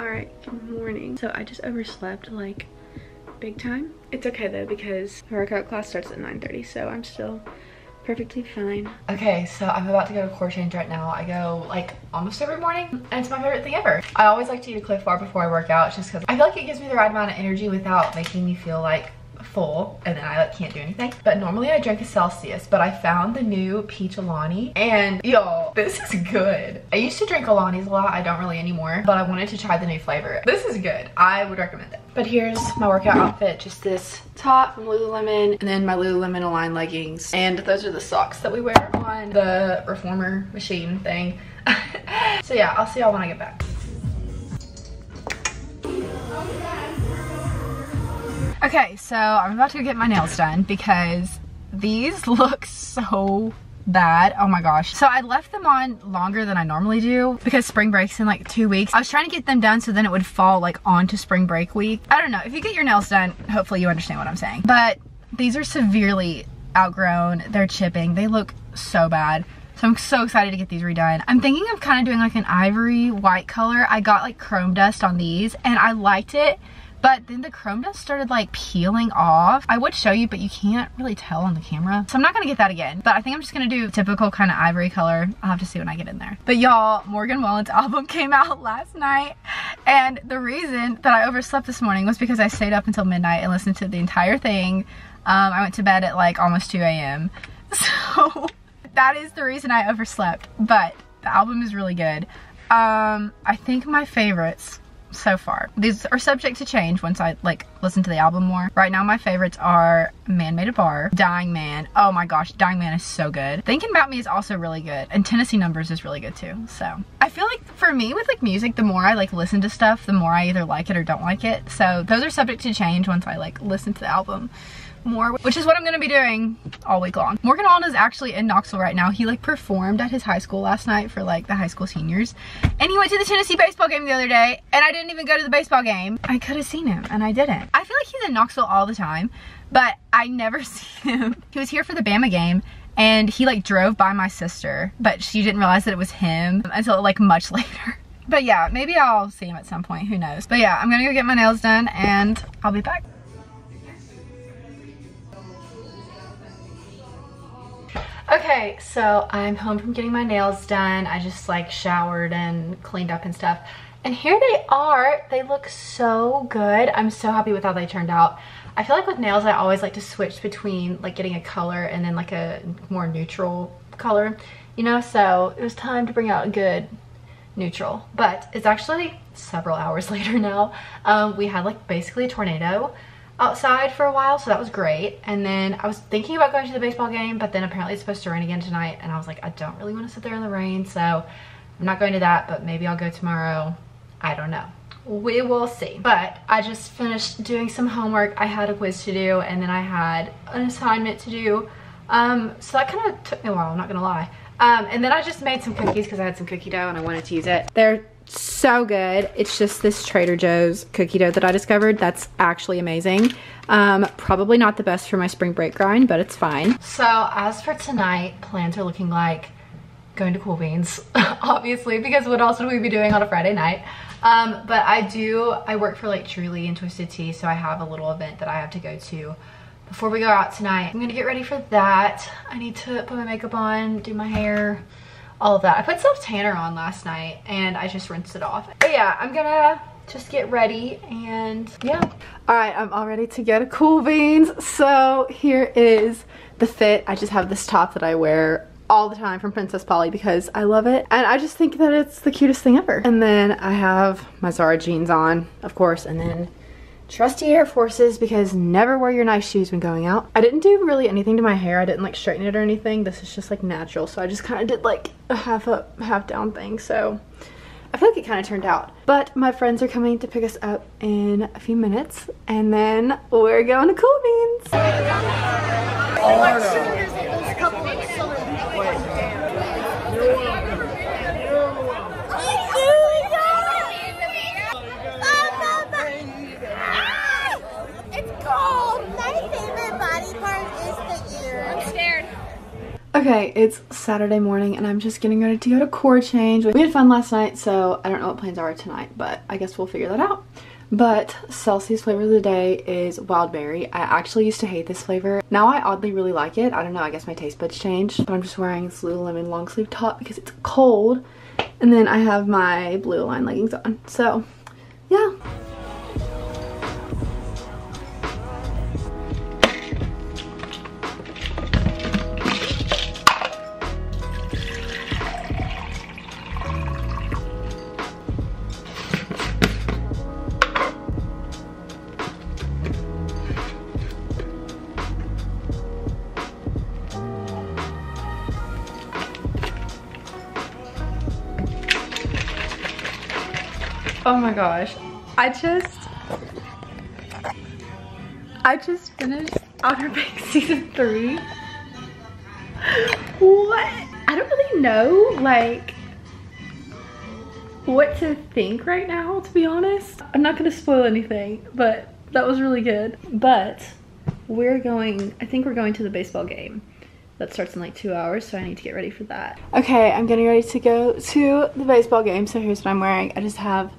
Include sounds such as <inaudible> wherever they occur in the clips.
All right, good morning. So I just overslept like big time. It's okay though because workout class starts at 9.30, so I'm still perfectly fine. Okay, so I'm about to go to core change right now. I go like almost every morning and it's my favorite thing ever. I always like to eat a Clif Bar before I work out just because I feel like it gives me the right amount of energy without making me feel like full and then I like can't do anything. But normally I drink a Celsius, but I found the new peach Alani and y'all, this is good. I used to drink Alani's a lot. I don't really anymore, but I wanted to try the new flavor. This is good. I would recommend it. But here's my workout outfit. Just this top from Lululemon and then my Lululemon Align leggings. And those are the socks that we wear on the reformer machine thing. <laughs> so yeah, I'll see y'all when I get back. Okay, so I'm about to get my nails done because these <laughs> look so bad. Oh my gosh. So I left them on longer than I normally do because spring break's in like two weeks. I was trying to get them done so then it would fall like onto spring break week. I don't know. If you get your nails done, hopefully you understand what I'm saying. But these are severely outgrown. They're chipping. They look so bad. So I'm so excited to get these redone. I'm thinking of kind of doing like an ivory white color. I got like chrome dust on these and I liked it but then the chrome dust started like peeling off. I would show you, but you can't really tell on the camera. So I'm not gonna get that again. But I think I'm just gonna do typical kind of ivory color. I'll have to see when I get in there. But y'all, Morgan Wallen's <laughs> album came out last night. And the reason that I overslept this morning was because I stayed up until midnight and listened to the entire thing. Um, I went to bed at like almost 2 a.m. <laughs> So that is the reason I overslept. But the album is really good. Um, I think my favorites so far. These are subject to change once I like listen to the album more. Right now my favorites are Man Made a Bar, Dying Man. Oh my gosh, Dying Man is so good. Thinking About Me is also really good. And Tennessee Numbers is really good too. So I feel like for me with like music, the more I like listen to stuff, the more I either like it or don't like it. So those are subject to change once I like listen to the album more, which is what I'm gonna be doing all week long. Morgan Wallen is actually in Knoxville right now. He like performed at his high school last night for like the high school seniors. And he went to the Tennessee baseball game the other day and I didn't even go to the baseball game. I could have seen him and I didn't. I feel like he's in Knoxville all the time, but I never <laughs> see him. He was here for the Bama game and he like drove by my sister, but she didn't realize that it was him until like much <laughs> later. But yeah, maybe I'll see him at some point, who knows. But yeah, I'm gonna go get my nails done and I'll be back. Okay, so I'm home from getting my nails done. I just like showered and cleaned up and stuff. And here they are. They look so good. I'm so happy with how they turned out. I feel like with nails, I always like to switch between like getting a color and then like a more neutral color, you know? So it was time to bring out a good neutral. But it's actually several hours <laughs> later now. Um, we had like basically a tornado outside for a while, so that was great. And then I was thinking about going to the baseball game, but then apparently it's supposed to rain again tonight, and I was like, I don't really want to sit there in the rain, so I'm not going to that, but maybe I'll go tomorrow. I don't know. We will see. But I just finished doing some homework. I had a quiz to do, and then I had an assignment to do. Um, so that kind of took me a while, I'm not gonna lie. Um, and then I just made some cookies because I had some cookie dough and I wanted to use it. They're so good. It's just this Trader Joe's cookie dough that I discovered. That's actually amazing. Um, probably not the best for my spring break grind, but it's fine. So as for tonight, plans are looking like going to Cool Beans, <laughs> obviously, because what else would we be doing on a Friday night? Um, but I do, I work for like Truly and Twisted Tea, so I have a little event that I have to go to before we go out tonight. I'm gonna get ready for that. I need to put my makeup on, do my hair, all of that. I put self tanner on last night and I just rinsed it off. But yeah, I'm gonna just get ready and yeah. All right, I'm all ready to go to Cool Beans. So here is the fit. I just have this top that I wear all the time from Princess Polly because I love it. And I just think that it's the cutest thing ever. And then I have my Zara jeans on, of course, and then trusty Air Forces because never wear your nice shoes when going out. I didn't do really anything to my hair. I didn't like straighten it or anything. This is just like natural. So I just kind of did like a half up, half down thing. So I feel like it kind of turned out. But my friends are coming to pick us up in a few minutes. And then we're going to Cool Beans. Okay, it's Saturday morning and I'm just getting ready to go to core change. We had fun last night, so I don't know what plans are tonight, but I guess we'll figure that out. But Celsius flavor of the day is wild berry. I actually used to hate this flavor. Now I oddly really like it. I don't know, I guess my taste buds changed. But I'm just wearing this Lululemon long sleeve top because it's cold. And then I have my blue Align leggings on. So, Oh my gosh. I just, I just finished Outer <laughs> Banks season three. What? I don't really know, like, what to think right now, to be honest. I'm not gonna spoil anything, but that was really good. But we're going, I think we're going to the baseball game that starts in like two hours so I need to get ready for that. Okay, I'm getting ready to go to the baseball game so here's what I'm wearing. I just have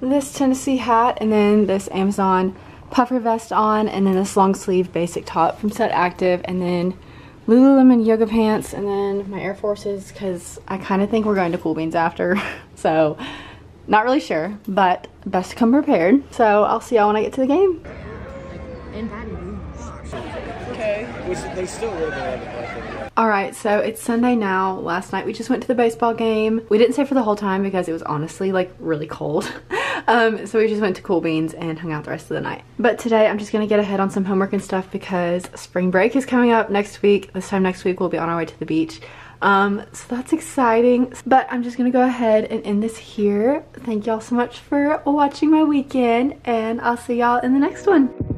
this Tennessee hat and then this Amazon puffer vest on and then this long sleeve basic top from Set Active and then Lululemon yoga pants and then my Air Forces because I kind of think we're going to Cool Beans after. <laughs> so not really sure, but best to come prepared. So I'll see y'all when I get to the game. Okay. They still live in all right, so it's Sunday now. Last night we just went to the baseball game. We didn't stay for the whole time because it was honestly like really cold. <laughs> um, so we just went to Cool Beans and hung out the rest of the night. But today I'm just gonna get ahead on some homework and stuff because spring break is coming up next week. This time next week we'll be on our way to the beach. Um, so that's exciting. But I'm just gonna go ahead and end this here. Thank y'all so much for watching my weekend and I'll see y'all in the next one.